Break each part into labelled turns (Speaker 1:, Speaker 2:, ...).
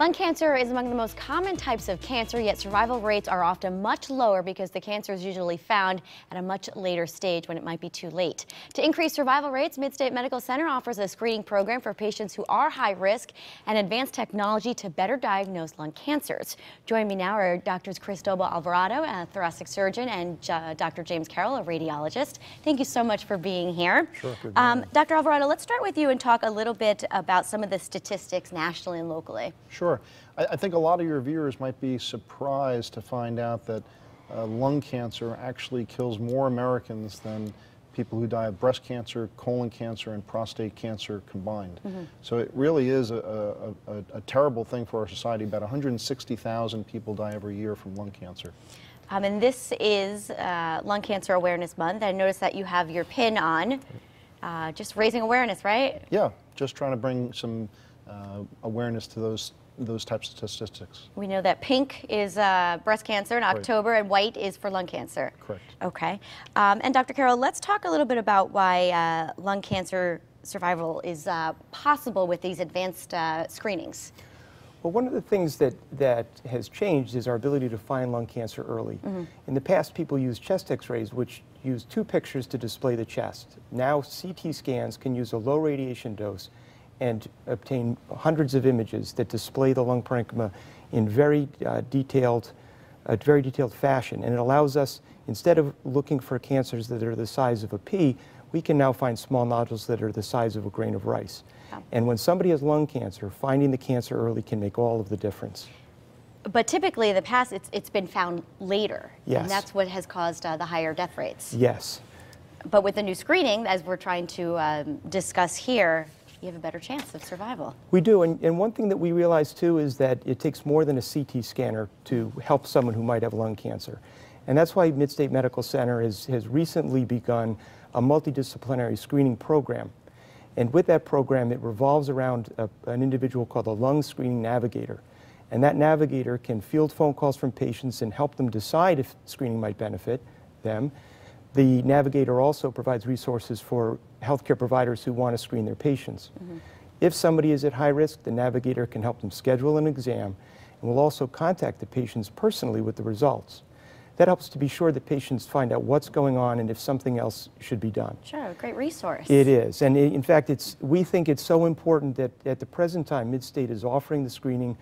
Speaker 1: Lung cancer is among the most common types of cancer, yet survival rates are often much lower because the cancer is usually found at a much later stage when it might be too late. To increase survival rates, Midstate Medical Center offers a screening program for patients who are high risk and advanced technology to better diagnose lung cancers. Join me now are Doctors Cristobal Alvarado, a thoracic surgeon, and Dr. James Carroll, a radiologist. Thank you so much for being here.
Speaker 2: Sure,
Speaker 1: um, Dr. Alvarado, let's start with you and talk a little bit about some of the statistics nationally and locally.
Speaker 2: Sure. Sure. I, I, think a lot of your viewers might be surprised to find out that uh, lung cancer actually kills more Americans than people who die of breast cancer, colon cancer, and prostate cancer combined. Mm -hmm. So it really is a, a, a, terrible thing for our society. About 160,000 people die every year from lung cancer.
Speaker 1: Um, and this is uh, Lung Cancer Awareness Month. I noticed that you have your pin on, uh, just raising awareness, right?
Speaker 2: Yeah, just trying to bring some uh, awareness to those those types of statistics.
Speaker 1: We know that pink is uh, breast cancer in October right. and white is for lung cancer.
Speaker 2: Correct.
Speaker 1: Okay. Um, and Dr. Carroll, let's talk a little bit about why uh, lung cancer survival is uh, possible with these advanced uh, screenings.
Speaker 3: Well, one of the things that, that has changed is our ability to find lung cancer early. Mm -hmm. In the past, people used chest x-rays, which use two pictures to display the chest. Now, CT scans can use a low radiation dose and obtain hundreds of images that display the lung parenchyma in very uh, detailed, a very detailed fashion. And it allows us, instead of looking for cancers that are the size of a pea, we can now find small nodules that are the size of a grain of rice. And when somebody has lung cancer, finding the cancer early can make all of the difference.
Speaker 1: But typically, in the past, it's, it's been found later.
Speaker 3: Yes.
Speaker 1: And that's what has caused uh, the higher death rates.
Speaker 3: Yes.
Speaker 1: But with the new screening, as we're trying to um, discuss here, you have a better chance of survival.
Speaker 3: We do, and, and one thing that we realize too is that it takes more than a CT scanner to help someone who might have lung cancer. And that's why Midstate Medical Center has, has recently begun a multidisciplinary screening program. And with that program, it revolves around a, an individual called a lung screening navigator. And that navigator can field phone calls from patients and help them decide if screening might benefit them. The navigator also provides resources for healthcare providers who want to screen their patients. Mm -hmm. If somebody is at high risk, the navigator can help them schedule an exam and will also contact the patients personally with the results. That helps to be sure that patients find out what's going on and if something else should be done.
Speaker 1: Sure, great resource.
Speaker 3: It is. And in fact, it's, we think it's so important that at the present time, Midstate is offering the screening,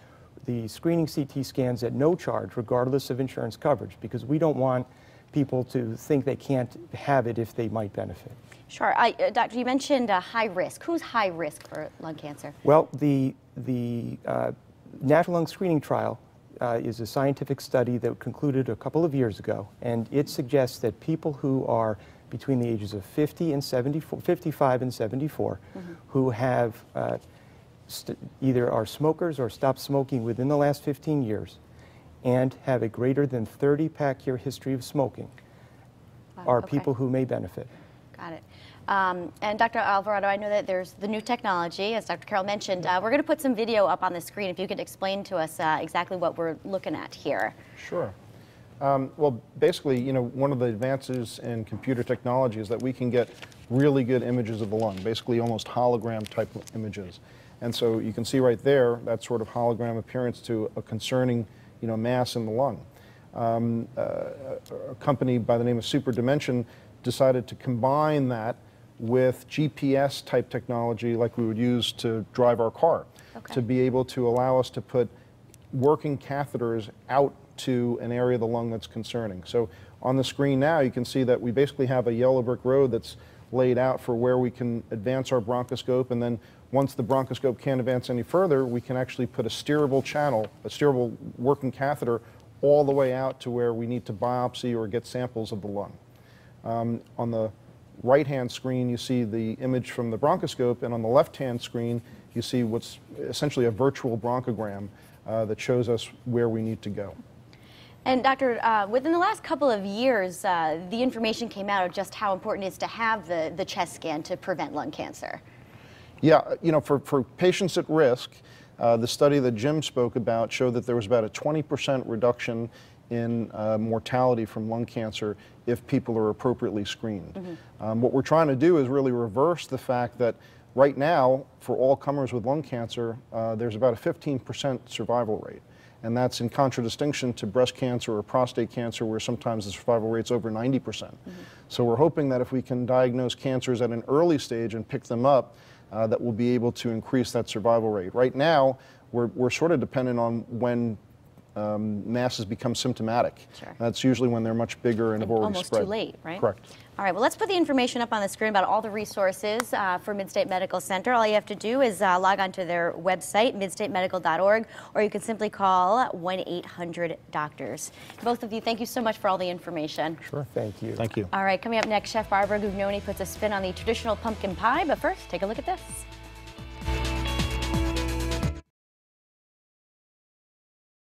Speaker 3: the screening CT scans at no charge, regardless of insurance coverage, because we don't want people to think they can't have it if they might benefit.
Speaker 1: Sure. I, uh, doctor, you mentioned uh, high risk. Who's high risk for lung cancer?
Speaker 3: Well, the, the uh, National Lung Screening Trial uh, is a scientific study that concluded a couple of years ago, and it suggests that people who are between the ages of 50 and 74, 55 and 74, mm -hmm. who have uh, either are smokers or stopped smoking within the last 15 years and have a greater than 30 pack year history of smoking wow, are okay. people who may benefit.
Speaker 1: Got it. Um, and Dr. Alvarado, I know that there's the new technology, as Dr. Carroll mentioned. Uh, we're going to put some video up on the screen. If you could explain to us uh, exactly what we're looking at here.
Speaker 2: Sure. Um, well, basically, you know, one of the advances in computer technology is that we can get really good images of the lung, basically almost hologram type images. And so you can see right there that sort of hologram appearance to a concerning, you know, mass in the lung. Um, uh, a company by the name of Super Dimension decided to combine that with GPS type technology like we would use to drive our car, okay. to be able to allow us to put working catheters out to an area of the lung that's concerning. So on the screen now you can see that we basically have a yellow brick road that's laid out for where we can advance our bronchoscope and then once the bronchoscope can't advance any further, we can actually put a steerable channel, a steerable working catheter all the way out to where we need to biopsy or get samples of the lung. Um, on the right-hand screen, you see the image from the bronchoscope, and on the left-hand screen, you see what's essentially a virtual bronchogram uh, that shows us where we need to go.
Speaker 1: And Doctor, uh, within the last couple of years, uh, the information came out of just how important it is to have the, the chest scan to prevent lung cancer.
Speaker 2: Yeah, you know, for, for patients at risk, uh, the study that Jim spoke about showed that there was about a 20% reduction in uh, mortality from lung cancer if people are appropriately screened. Mm -hmm. um, what we're trying to do is really reverse the fact that Right now, for all comers with lung cancer, uh, there's about a 15% survival rate. And that's in contradistinction to breast cancer or prostate cancer, where sometimes the survival rate's over 90%. percent So we're hoping that if we can diagnose cancers at an early stage and pick them up, uh, that we'll be able to increase that survival rate. Right now, we're, we're sort of dependent on when um, masses become symptomatic.
Speaker 1: Sure.
Speaker 2: That's usually when they're much bigger and have already
Speaker 1: Almost
Speaker 2: spread.
Speaker 1: too late, right?
Speaker 2: Correct.
Speaker 1: All right, well, let's put the information up on the screen about all the resources uh, for Midstate Medical Center. All you have to do is uh, log on to their website, midstatemedical.org, or you can simply call 1 800 Doctors. Both of you, thank you so much for all the information.
Speaker 3: Sure. Thank you.
Speaker 2: Thank you.
Speaker 1: All right, coming up next, Chef Barbara Gugnoni puts a spin on the traditional pumpkin pie, but first, take a look at this.